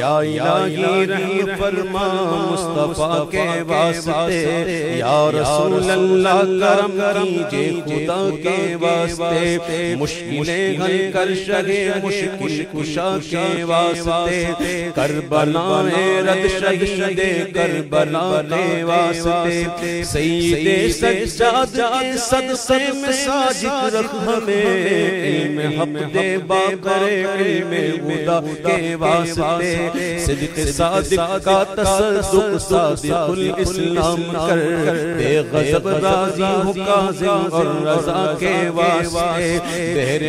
یا الہی رحم فرما مصطفیٰ کے واسطے۔ یا رسول اللہ کرم کیجیے خدا کے واسطے۔ مشکلیں حل کر شگے مشکل کشا کے واسطے۔ کربلا میں رد شہید کربلا کے واسطے۔ سید سجاد کے صدقے میں ساجد رکھ ہمیں۔ علم حق دے باقر علم خدا کے واسطے۔ صدق صادق کا تصدق صادق الاسلام کر بے غضب راضی ہو کاظم اور رضا کے واسطے بہر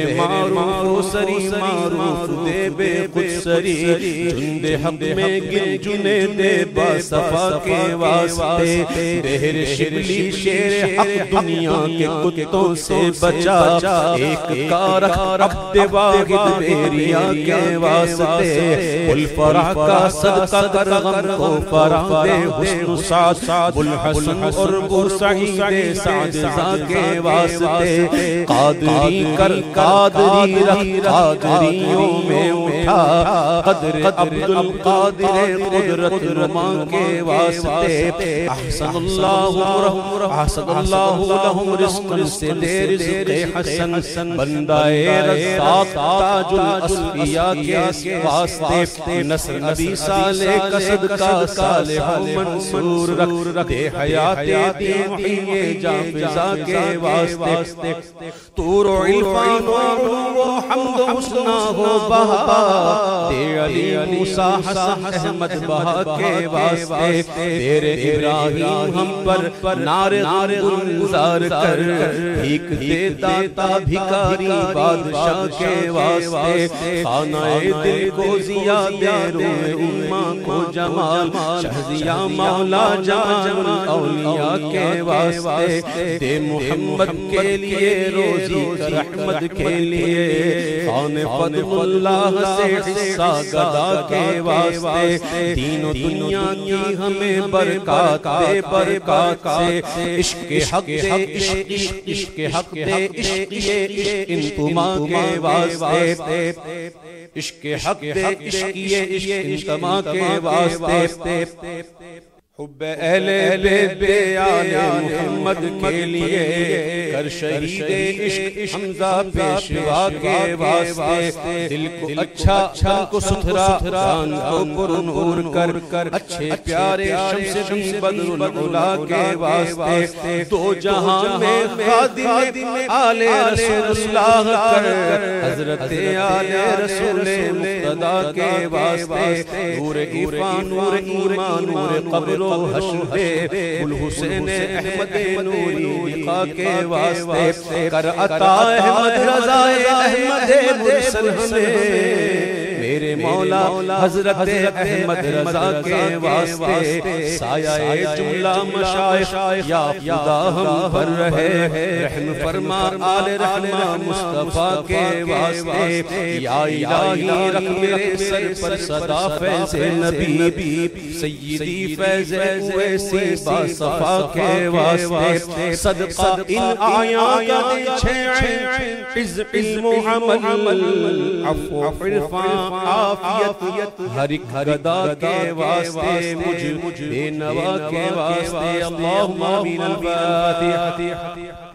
معروف و سری معروف دے بے خود سری جند حق میں گن جنے دے با صفا کے واسطے بہر شبلی شیر حق دنیا کے کتوں سے بچا ایک کارک عبد واحد بیریا کے واسطے الفا فرح کا صدقہ کر غم کو فرح دے حسن سعد بلحسن اور برسعید سعد کے واسطے قادری کر قادری رکھ قادریوں میں اٹھا قدر عبد القادر قدرت رما کے واسطے احسن اللہ رحم احسن اللہ لہم رزق سے دے رزق حسن بندائے رزاق تاج الاسفیاء کے واسطے نصر نبی صالح کا صدقہ صالح و منصور رکھ دے حیات دی محیے جا فضا کے واسطے تور و علفان و حمد و حسنہ و بہا دے علی موسیٰ حسن احمد بہا کے واسطے۔ تیرے ابراہیم ہم پر نار گلزار کر۔ بھیک دے داتا بھکاری بادشاہ کے واسطے۔ خانہ دل کو زیادہ روح ایمان کو جمال، شہزیہ مولا جان، اولیاء کے واسطے دے محمد کے لیے روزی، رحمت کے لیے۔ خان فضل اللہ سے حصہ گدا کے واسطے، دین و دنیا کی ہمیں برکات دے، برکات سے۔ عشق حق دے، عشق عشق حق دے، عشق عشق انتما کے واسطے۔ عشق حق دے عشق عشق انتما کے واسطے۔ حب اہل بیت بے آل محمد کے لیے کر شہید عشق حمزہ پیشوا کے واسطے۔ دل کو اچھا اچھا کو ستھرا، جان کو پر نور کر۔ کر اچھے پیارے شمس بھی بدر العلا کے واسطے۔ دو جہاں میں خادم آل رسول اللہ کر۔ حضرت آل رسول مقتدہ کے واسطے۔ نور عرفان، نور ایمان، نور قبر و حشر گل حسین احمد نوری لقا کے واسطے کر عطا احمد رضا احمد مرسل ہمیں۔ میرے مولا حضرت احمد رضا کے واسطے سایہ جملہ مشائخ یا خدا ہم پر رہے رحم فرما آل رحمہ مصطفیٰ کے واسطے۔ یا الہی رکھ میرے سر پر صدا فیض نبی۔ سیدی فیض اویسی با صفا کے واسطے۔ صدقہ ان آیاں کا دے چھے عز علم عمل عفو عرفان۔ عافیت ہر ایک گدا کے واسطے مجھ بے نوا کے واسطے اللہم آمین الفاتحہ۔